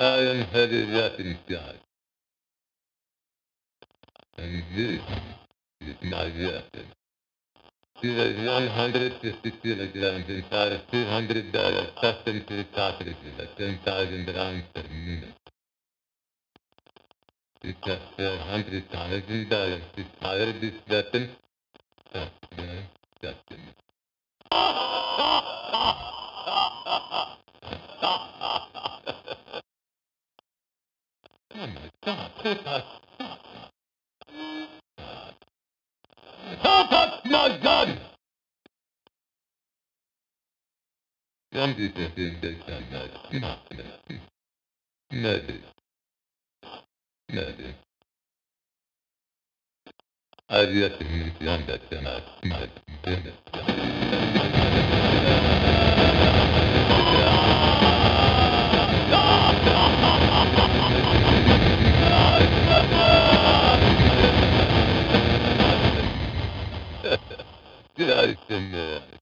آية هذا انفرد ذات الاجتهاد $600 $600 Oh, my God! That I'm not Murder. Murder. I just didn't understand that. guys in there.